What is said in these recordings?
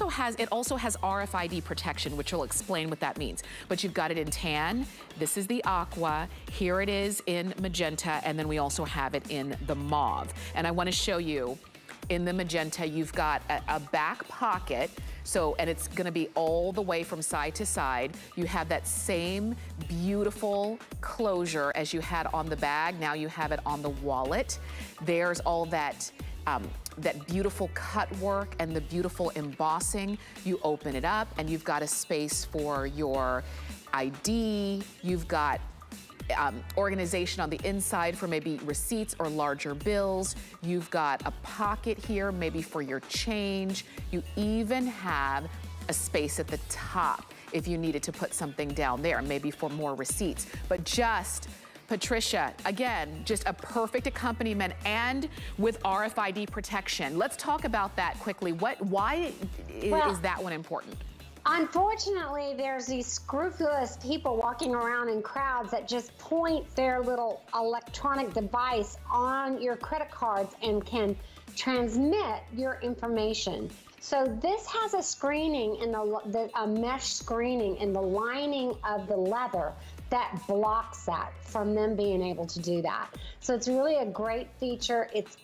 also has, it also has RFID protection, which will explain what that means. But you've got it in tan, this is the aqua, here it is in magenta, and then we also have it in the mauve. And I wanna show you, in the magenta, you've got a, a back pocket, so, and it's gonna be all the way from side to side. You have that same beautiful closure as you had on the bag. Now you have it on the wallet. There's all that um, that beautiful cut work and the beautiful embossing. You open it up and you've got a space for your ID. You've got um, organization on the inside for maybe receipts or larger bills. You've got a pocket here, maybe for your change. You even have a space at the top if you needed to put something down there, maybe for more receipts. But just Patricia, again, just a perfect accompaniment and with RFID protection. Let's talk about that quickly. What, why well, is that one important? Unfortunately, there's these scrupulous people walking around in crowds that just point their little electronic device on your credit cards and can transmit your information. So this has a screening in the, the a mesh screening in the lining of the leather that blocks that from them being able to do that. So it's really a great feature. It's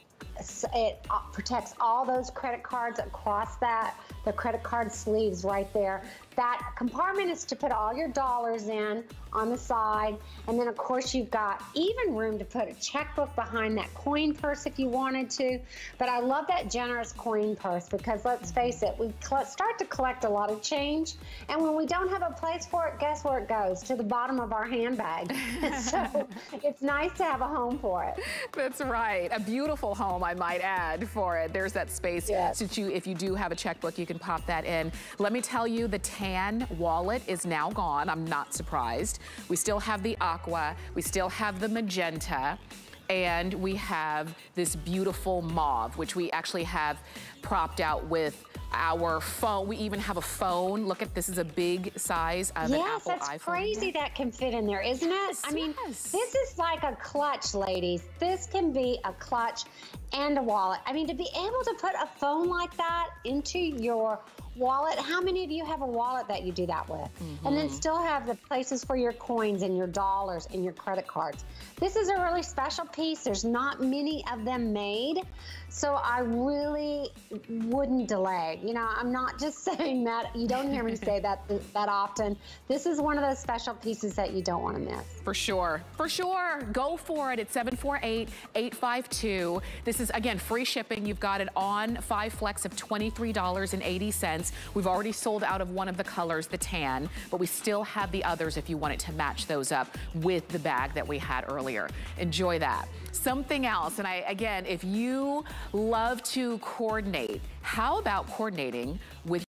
it protects all those credit cards across that, the credit card sleeves right there. That compartment is to put all your dollars in on the side. And then of course you've got even room to put a checkbook behind that coin purse if you wanted to. But I love that generous coin purse because let's face it, we start to collect a lot of change. And when we don't have a place for it, guess where it goes? To the bottom of our handbag. so it's nice to have a home for it. That's right. A beautiful home, I might add, for it. There's that space. Yes. So you, if you do have a checkbook, you can pop that in. Let me tell you, the tan wallet is now gone. I'm not surprised. We still have the aqua. We still have the magenta and we have this beautiful mauve, which we actually have propped out with our phone. We even have a phone. Look at this is a big size of yes, an Apple that's iPhone. crazy that can fit in there, isn't it? I mean, yes. this is like a clutch, ladies. This can be a clutch and a wallet. I mean, to be able to put a phone like that into your wallet. How many of you have a wallet that you do that with? Mm-hmm. And then mm-hmm. still have the places for your coins and your dollars and your credit cards. This is a really special piece. There's not many of them made. So I really wouldn't delay. You know, I'm not just saying that. You don't hear me say that that often. This is one of those special pieces that you don't want to miss. For sure. For sure. Go for it at 748-852. This is, again, free shipping. You've got it on five flex of $23.80. We've already sold out of one of the colors, the tan, but we still have the others if you wanted to match those up with the bag that we had earlier. Enjoy that. Something else, and I, again, if you love to coordinate, how about coordinating with